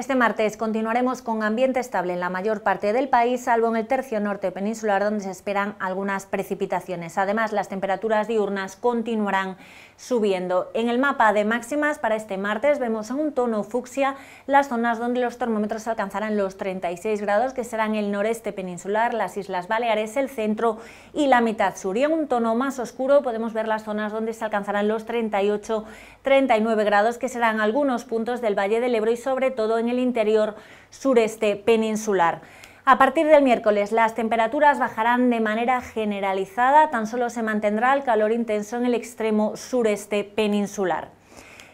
Este martes continuaremos con ambiente estable en la mayor parte del país, salvo en el tercio norte peninsular, donde se esperan algunas precipitaciones. Además, las temperaturas diurnas continuarán subiendo. En el mapa de máximas para este martes vemos en un tono fucsia las zonas donde los termómetros alcanzarán los 36 grados, que serán el noreste peninsular, las Islas Baleares, el centro y la mitad sur. Y en un tono más oscuro podemos ver las zonas donde se alcanzarán los 38-39 grados, que serán algunos puntos del Valle del Ebro y sobre todo en el interior sureste peninsular. A partir del miércoles las temperaturas bajarán de manera generalizada, tan solo se mantendrá el calor intenso en el extremo sureste peninsular.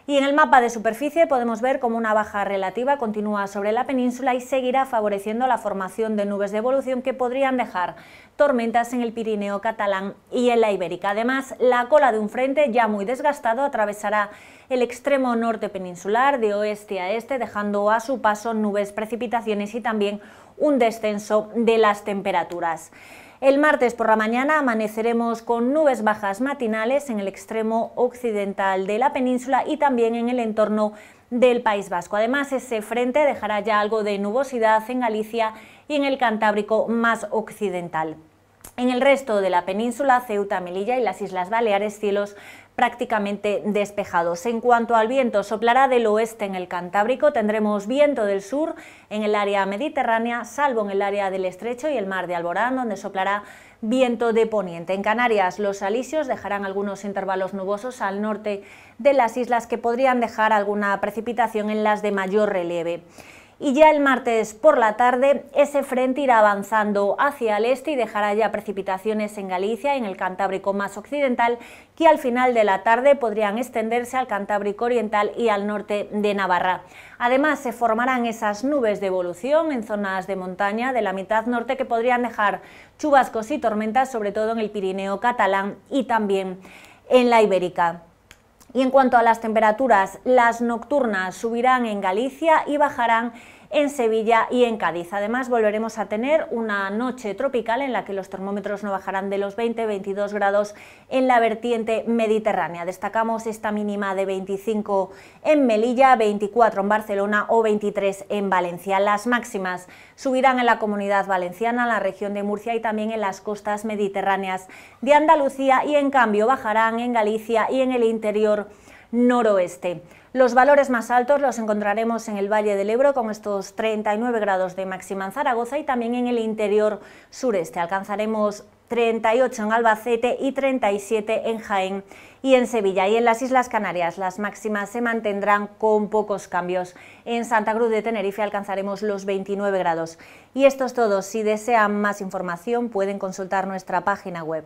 Y en el mapa de superficie podemos ver cómo una baja relativa continúa sobre la península y seguirá favoreciendo la formación de nubes de evolución que podrían dejar tormentas en el Pirineo catalán y en la Ibérica. Además, la cola de un frente ya muy desgastado atravesará el extremo norte peninsular de oeste a este, dejando a su paso nubes, precipitaciones y también un descenso de las temperaturas. El martes por la mañana amaneceremos con nubes bajas matinales en el extremo occidental de la península y también en el entorno del País Vasco. Además, ese frente dejará ya algo de nubosidad en Galicia y en el Cantábrico más occidental. En el resto de la península, Ceuta, Melilla y las Islas Baleares, cielos prácticamente despejados. En cuanto al viento, soplará del oeste en el Cantábrico, tendremos viento del sur en el área mediterránea, salvo en el área del Estrecho y el mar de Alborán, donde soplará viento de poniente. En Canarias, los alisios dejarán algunos intervalos nubosos al norte de las islas que podrían dejar alguna precipitación en las de mayor relieve y ya el martes por la tarde ese frente irá avanzando hacia el este y dejará ya precipitaciones en Galicia, en el Cantábrico más occidental, que al final de la tarde podrían extenderse al Cantábrico oriental y al norte de Navarra. Además, se formarán esas nubes de evolución en zonas de montaña de la mitad norte que podrían dejar chubascos y tormentas, sobre todo en el Pirineo catalán y también en la Ibérica. Y en cuanto a las temperaturas, las nocturnas subirán en Galicia y bajarán en Sevilla y en Cádiz. Además, volveremos a tener una noche tropical en la que los termómetros no bajarán de los 20-22 grados en la vertiente mediterránea. Destacamos esta mínima de 25 en Melilla, 24 en Barcelona o 23 en Valencia. Las máximas subirán en la comunidad valenciana, en la región de Murcia y también en las costas mediterráneas de Andalucía y en cambio bajarán en Galicia y en el interior noroeste. Los valores más altos los encontraremos en el Valle del Ebro con estos 39 grados de máxima en Zaragoza y también en el interior sureste. Alcanzaremos 38 en Albacete y 37 en Jaén y en Sevilla. Y en las Islas Canarias las máximas se mantendrán con pocos cambios. En Santa Cruz de Tenerife alcanzaremos los 29 grados. Y esto es todo. Si desean más información pueden consultar nuestra página web.